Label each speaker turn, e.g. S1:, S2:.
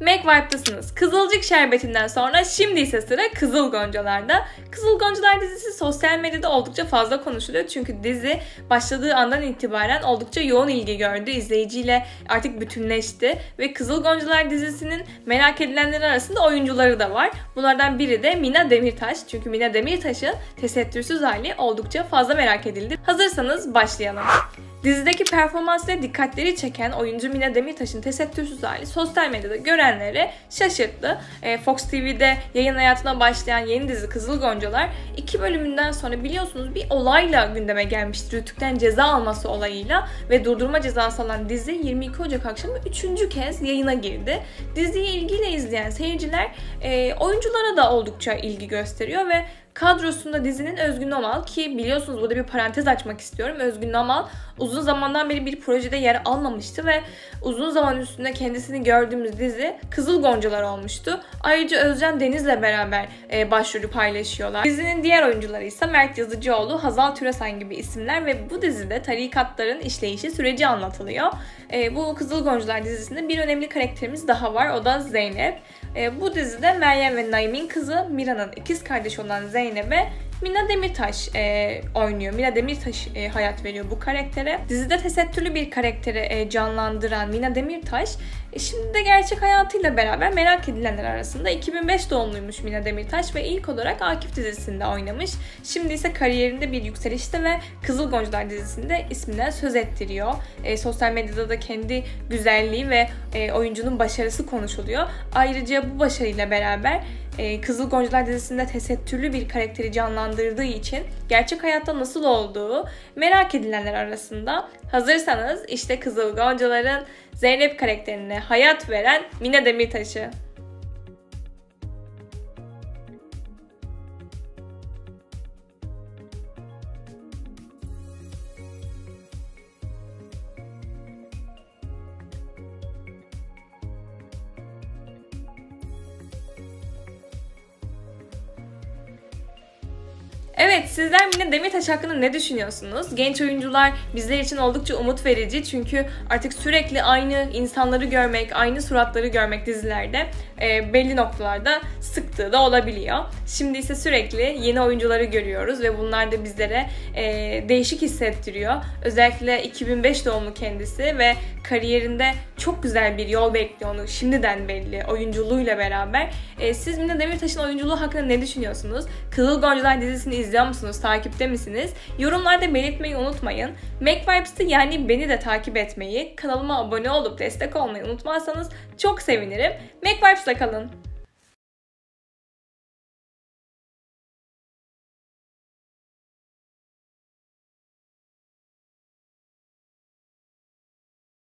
S1: McVibe'dasınız. Kızılcık Şerbeti'nden sonra şimdi ise sıra Kızıl Goncalar'da. Kızıl Goncalar dizisi sosyal medyada oldukça fazla konuşuluyor. Çünkü dizi başladığı andan itibaren oldukça yoğun ilgi gördü. İzleyiciyle artık bütünleşti. Ve Kızıl Goncalar dizisinin merak edilenler arasında oyuncuları da var. Bunlardan biri de Mina Demirtaş. Çünkü Mina Demirtaş'ın tesettürsüz hali oldukça fazla merak edildi. Hazırsanız başlayalım. Dizideki performansıyla dikkatleri çeken oyuncu Mina Demirtaş'ın tesettürsüz hali sosyal medyada görenleri şaşırttı. E, Fox TV'de yayın hayatına başlayan yeni dizi Kızıl Goncalar iki bölümünden sonra biliyorsunuz bir olayla gündeme gelmiştir. Rütük'ten ceza alması olayıyla ve durdurma cezası alan dizi 22 Ocak akşamı üçüncü kez yayına girdi. Diziyi ilgiyle izleyen seyirciler e, oyunculara da oldukça ilgi gösteriyor ve Kadrosunda dizinin Özgün Namal ki biliyorsunuz burada bir parantez açmak istiyorum. Özgün Namal uzun zamandan beri bir projede yer almamıştı ve uzun zaman üstünde kendisini gördüğümüz dizi Kızıl Goncalar olmuştu. Ayrıca Özcan Deniz'le beraber e, başrolü paylaşıyorlar. Dizinin diğer oyuncuları ise Mert Yazıcıoğlu, Hazal Türesan gibi isimler ve bu dizide tarikatların işleyişi süreci anlatılıyor. E, bu Kızıl Goncalar dizisinde bir önemli karakterimiz daha var. O da Zeynep. E, bu dizide Meryem ve Naim'in kızı Mira'nın ikiz kardeş olan Zeynep'e Mina Demirtaş e, oynuyor. Mina Demirtaş e, hayat veriyor bu karaktere. Dizide tesettürlü bir karakteri e, canlandıran Mina Demirtaş e, şimdi de gerçek hayatıyla beraber merak edilenler arasında 2005 doğumluymuş Mina Demirtaş ve ilk olarak Akif dizisinde oynamış. Şimdi ise kariyerinde bir yükselişte ve Kızıl Goncalar dizisinde isminden söz ettiriyor. E, sosyal medyada da kendi güzelliği ve e, oyuncunun başarısı konuşuluyor. Ayrıca bu başarıyla beraber e, Kızıl Goncalar dizisinde tesettürlü bir karakteri canlandırdığı için gerçek hayatta nasıl olduğu merak edilenler arasında. Hazırsanız işte Kızıl Goncalar'ın Zeynep karakterine hayat veren Mine Demirtaş'ı. Evet sizler Mine Demirtaş hakkında ne düşünüyorsunuz? Genç oyuncular bizler için oldukça umut verici çünkü artık sürekli aynı insanları görmek, aynı suratları görmek dizilerde e, belli noktalarda sıktığı da olabiliyor. Şimdi ise sürekli yeni oyuncuları görüyoruz ve bunlar da bizlere e, değişik hissettiriyor. Özellikle 2005 doğumlu kendisi ve kariyerinde çok güzel bir yol bekliyor onu şimdiden belli oyunculuğuyla beraber. E, siz Mine Demirtaş'ın oyunculuğu hakkında ne düşünüyorsunuz? Kızıl Goncalar dizisini izliyor musunuz? Takipte misiniz? Yorumlarda belirtmeyi unutmayın. MacVibes'ı yani beni de takip etmeyi, kanalıma abone olup destek olmayı unutmazsanız çok sevinirim. MacVibes'la kalın.